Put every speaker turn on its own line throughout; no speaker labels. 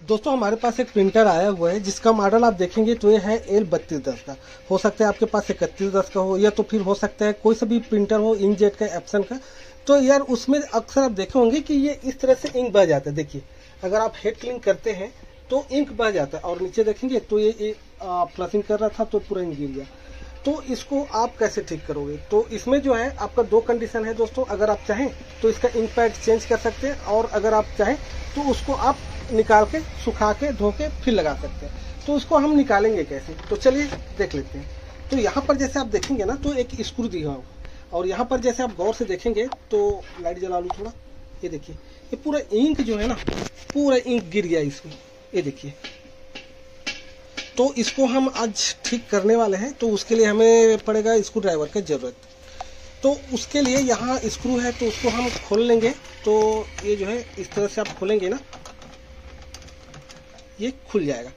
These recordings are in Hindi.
दोस्तों, हमारे पास एक प्रिंटर आया हुआ है, जिसका मॉडल आप देखेंगे तो ये है एल बत्तीस दस का। हो सकता है आपके पास इकतीस दस का हो, या तो फिर हो सकता है कोई सा भी प्रिंटर हो इंकजेट का एप्सन का। तो यार, उसमें अक्सर आप देखे होंगे कि ये इस तरह से इंक बह जाता है। देखिए, अगर आप हेड क्लिंग करते हैं तो इंक बह जाता है, और नीचे देखेंगे तो ये ये प्लसिंग कर रहा था तो पूरा इंक गिर गया। तो इसको आप कैसे ठीक करोगे? तो इसमें जो है, आपका दो कंडीशन है दोस्तों, अगर आप चाहें तो इसका पैड चेंज कर सकते हैं, और अगर आप चाहें तो उसको आप निकाल के, सुखा के, धो के फिर लगा सकते हैं। तो उसको हम निकालेंगे कैसे? तो चलिए, देख लेते हैं। तो यहाँ पर जैसे आप देखेंगे ना तो एक स्क्रू दिया होगा और यहाँ पर जैसे आप गौर से देखेंगे तो लाइट जला लू थोड़ा। ये देखिए, ये पूरा इंक जो है ना, पूरा इंक गिर गया इसमें। ये देखिए तो इसको हम आज ठीक करने वाले हैं तो उसके लिए हमें पड़ेगा स्क्रू ड्राइवर की ज़रूरत। तो उसके लिए यहाँ स्क्रू है तो उसको हम खोल लेंगे। तो ये जो है, इस तरह से आप खोलेंगे ना, ये खुल जाएगा।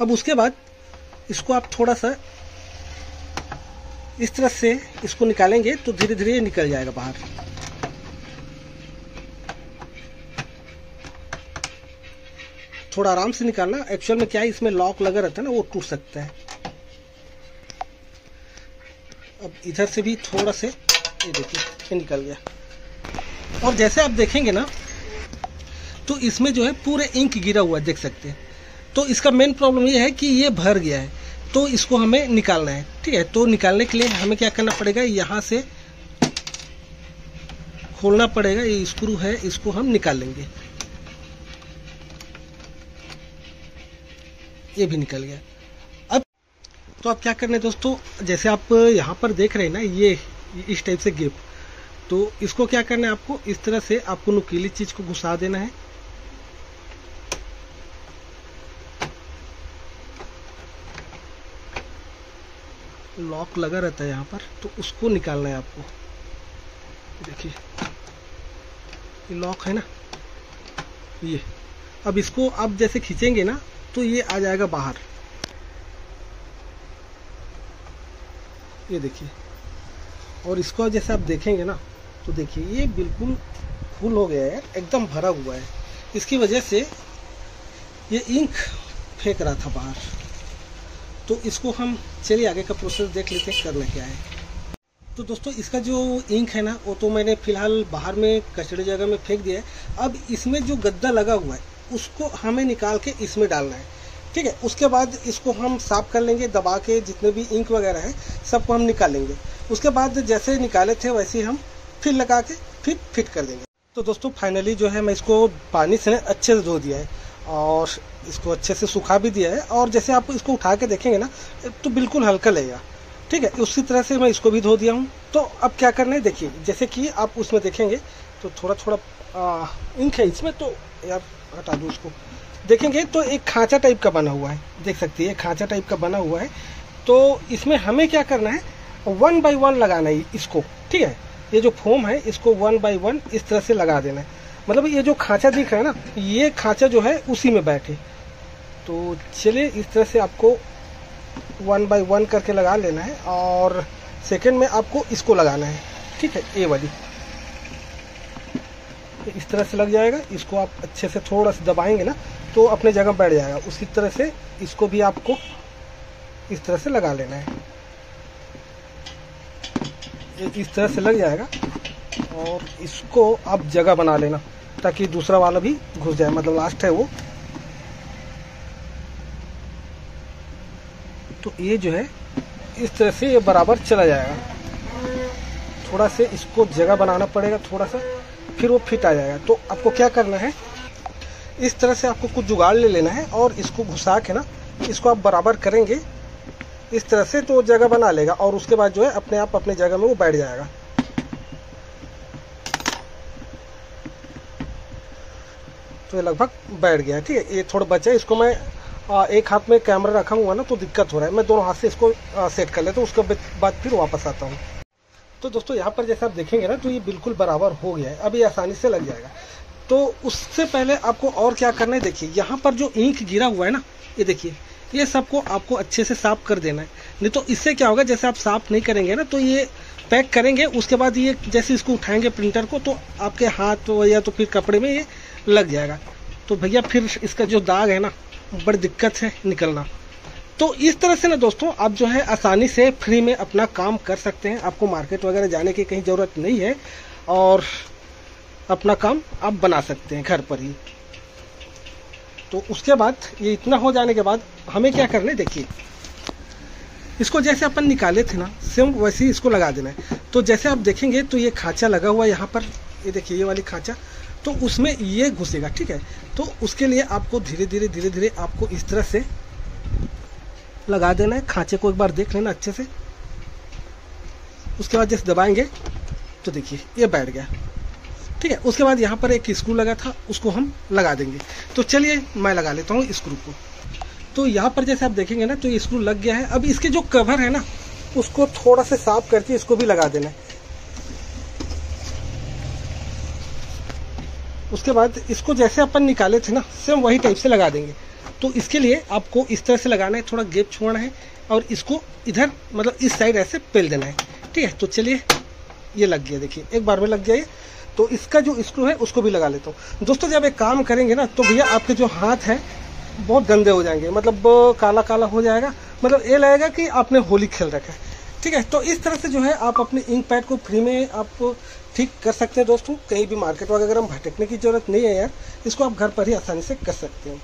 अब उसके बाद इसको आप थोड़ा सा इस तरह से इसको निकालेंगे तो धीरे धीरे निकल जाएगा बाहर। थोड़ा आराम से निकालना एक्चुअल में क्या है, इसमें लॉक लगा रहता है ना, वो टूट सकता है। अब इधर से भी थोड़ा से, ये देखिए निकल गया। और जैसे आप देखेंगे ना तो इसमें जो है पूरे इंक गिरा हुआ देख सकते हैं। तो इसका मेन प्रॉब्लम ये है कि ये भर गया है तो इसको हमें निकालना है, ठीक है? तो निकालने के लिए हमें क्या करना पड़ेगा, यहाँ से खोलना पड़ेगा, ये स्क्रू है, इसको हम निकाल लेंगे। ये भी निकल गया। अब तो आप क्या करना है दोस्तों? जैसे आप यहाँ पर देख रहे हैं ना, ये, इस टाइप से गिप तो इसको क्या करना है आपको? इस तरह से आपको नुकीली चीज़ को घुसा देना है। लॉक लगा रहता है यहाँ पर तो उसको निकालना है आपको। देखिए, ये लॉक है ना? ये। अब इसको आप जैसे खींचेंगे ना तो ये आ जाएगा बाहर। ये देखिए। और इसको जैसे आप देखेंगे ना तो देखिए, ये बिल्कुल फुल हो गया है, एकदम भरा हुआ है। इसकी वजह से ये इंक फेंक रहा था बाहर। तो इसको हम चलिए आगे का प्रोसेस देख लेते हैं, करना क्या है। तो दोस्तों, इसका जो इंक है ना, वो तो मैंने फ़िलहाल बाहर में कचड़े जगह में फेंक दिया है। अब इसमें जो गद्दा लगा हुआ है उसको हमें निकाल के इसमें डालना है। ठीक है? उसके बाद इसको हम साफ़ कर लेंगे, दबा के जितने भी इंक वगैरह है, सबको हम निकालेंगे उसके बाद जैसे निकाले थे, वैसे हम फिर लगा के फिर फिट कर देंगे। तो दोस्तों फाइनली जो है, मैं इसको पानी से अच्छे से धो दिया है और इसको अच्छे से सुखा भी दिया है। और जैसे आप इसको उठा के देखेंगे ना तो बिल्कुल हल्का लगेगा। ठीक है? उसी तरह से मैं इसको भी धो दिया हूँ। तो अब क्या करना है? देखिए, जैसे कि आप उसमें देखेंगे तो थोड़ा थोड़ा इंक है, इसमें तो यार हटा दो उसको। देखेंगे तो एक खांचा टाइप का बना हुआ है, देख सकती है खांचा टाइप का बना हुआ है। तो इसमें हमें क्या करना है, वन बाई वन लगाना है इसको, ठीक है? ये जो फोम है, इसको वन बाई वन इस तरह से लगा देना है। मतलब ये जो खांचा दिख रहा है ना, ये खांचा जो है, उसी में बैठे। तो चलिए, इस तरह से आपको वन बाई वन करके लगा लेना है, और सेकेंड में आपको इसको लगाना है, ठीक है? ए वाली। इस तरह से लग जाएगा, इसको आप अच्छे से थोड़ा सा दबाएँगे ना तो अपने जगह बैठ जाएगा। उसी तरह से इसको भी आपको इस तरह से लगा लेना है। इस तरह से लग जाएगा और इसको आप जगह बना लेना, ताकि दूसरा वाला भी घुस जाए। मतलब लास्ट है वो। तो ये जो है, इस तरह से ये बराबर चला जाएगा। थोड़ा से इसको जगह बनाना पड़ेगा, थोड़ा सा। फिर वो फिट आ जाएगा। तो आपको क्या करना है? इस तरह से आपको कुछ जुगाड़ ले लेना है और इसको घुसा के ना, इसको आप बराबर करेंगे। इस तरह से तो जगह बना लेगा और उसके बाद जो है अपने आप अपने जगह में वो बैठ जाएगा। तो ये लगभग बैठ गया, ठीक है? ये थोड़ा बचा इसको मैं एक हाथ में कैमरा रखा हुआ ना तो दिक्कत हो रहा है। मैं दोनों हाथ से इसको सेट कर लेता हूँ, उसके बाद फिर वापस आता हूँ। तो दोस्तों, यहाँ पर जैसे आप देखेंगे ना तो ये बिल्कुल बराबर हो गया है। अब ये आसानी से लग जाएगा। तो उससे पहले आपको और क्या करना है, देखिए, यहाँ पर जो इंक गिरा हुआ है ना, ये देखिए, ये सबको आपको अच्छे से साफ़ कर देना है। नहीं तो इससे क्या होगा, जैसे आप साफ़ नहीं करेंगे ना तो ये पैक करेंगे, उसके बाद ये जैसे इसको उठाएँगे प्रिंटर को तो आपके हाथ या तो फिर कपड़े में ये लग जाएगा। तो भैया, फिर इसका जो दाग है ना, बड़ी दिक्कत है निकलना। तो इस तरह से ना दोस्तों, आप जो है आसानी से फ्री में अपना काम कर सकते हैं। आपको मार्केट वगैरह जाने की कहीं ज़रूरत नहीं है और अपना काम आप बना सकते हैं घर पर ही। तो उसके बाद, ये इतना हो जाने के बाद हमें क्या करना है? देखिए, इसको जैसे अपन निकाले थे ना, सेम वैसे ही इसको लगा देना है। तो जैसे आप देखेंगे तो ये खांचा लगा हुआ यहाँ पर। ये देखिए, ये वाली खांचा। तो उसमें ये घुसेगा, ठीक है? तो उसके लिए आपको धीरे धीरे धीरे धीरे आपको इस तरह से लगा देना है, खांचे को एक बार देख लेना अच्छे से। उसके बाद जैसे दबाएँगे तो देखिए, ये बैठ गया। ठीक है, उसके बाद यहाँ पर एक स्क्रू लगा था, उसको हम लगा देंगे। तो चलिए, मैं लगा लेता हूँ स्क्रू को। तो यहाँ पर जैसे आप देखेंगे ना तो स्क्रू लग गया है। अब इसके जो कवर है ना, उसको थोड़ा सा साफ़ करके इसको भी लगा देना है। उसके बाद इसको जैसे अपन निकाले थे ना, सेम वही टाइप से लगा देंगे। तो इसके लिए आपको इस तरह से लगाना है, थोड़ा गेप छोड़ना है और इसको इधर मतलब इस साइड ऐसे पेल देना है। ठीक है तो चलिए, ये लग गया, देखिए, एक बार में लग गया ये। तो इसका जो स्क्रू है, उसको भी लगा लेता हूँ। दोस्तों, जब एक काम करेंगे ना तो भैया आपके जो हाथ है, बहुत गंदे हो जाएँगे मतलब काला काला हो जाएगा। मतलब ये लगेगा कि आपने होली खेल रखा है। ठीक है तो इस तरह से जो है, आप अपने इंक पैड को फ्री में आप ठीक कर सकते हैं, दोस्तों। कहीं भी मार्केट वगैरह में भटकने की ज़रूरत नहीं है यार। इसको आप घर पर ही आसानी से कर सकते हैं।